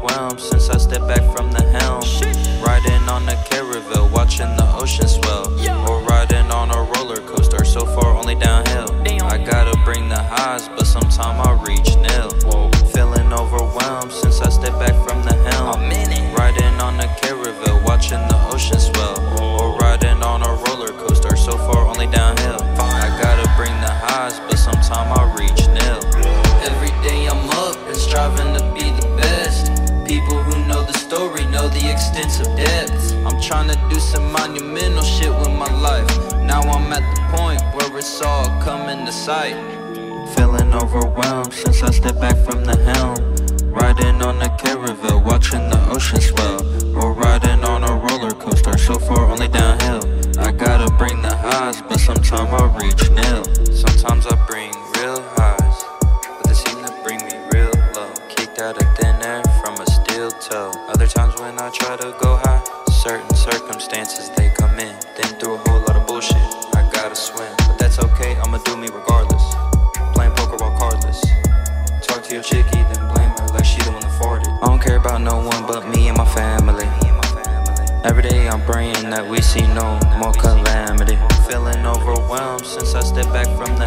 overwhelmed since I stepped back from the helm. Riding on a caravel, watching the ocean swell. Or riding on a roller coaster, so far only downhill. I gotta bring the highs, but sometime I reach nil. Feeling overwhelmed since I stepped back from the helm. Riding on a caravel, watching the ocean swell. Or riding on a roller coaster, so far only downhill. I gotta bring the highs, but sometime I reach nil. Every day I'm up and striving to be know the extensive depths. I'm trying to do some monumental shit with my life. Now I'm at the point where it's all coming to sight. Feeling overwhelmed since I stepped back from the helm. Riding on a caravel, watching the ocean swell. Or riding on a roller coaster, so far only downhill. I gotta bring the highs, but sometimes I reach nil. Sometimes I bring real highs, but they seem to bring me real low. Kicked out of thin air from a steel toe. When I try to go high, certain circumstances they come in. Then through a whole lot of bullshit, I gotta swim. But that's okay, I'ma do me regardless. Playing poker while cardless. Talk to your chickie, then blame her like she the one that farted. I don't care about no one but me and my family. Every day I'm praying that we see no more calamity. Feeling overwhelmed since I stepped back from.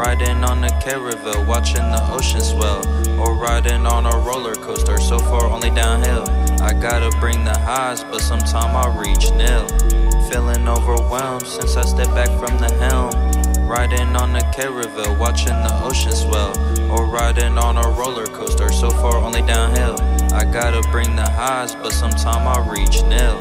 Riding on a caravel, watching the ocean swell. Or riding on a roller coaster, so far only downhill. I gotta bring the highs, but sometime I reach nil. Feeling overwhelmed since I stepped back from the helm. Riding on a caravel, watching the ocean swell. Or riding on a roller coaster, so far only downhill. I gotta bring the highs, but sometime I reach nil.